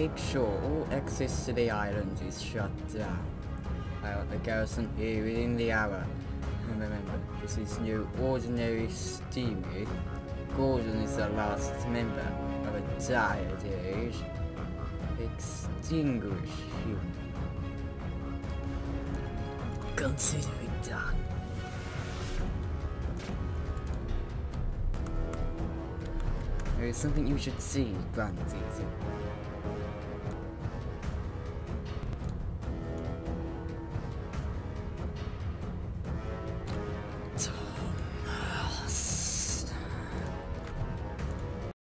Make sure all access to the island is shut down. I want the garrison here within the hour. And remember, this is no ordinary steamy. Gordon is the last member of a dying age. Extinguish him. Consider it done. There is something you should see, Brandon.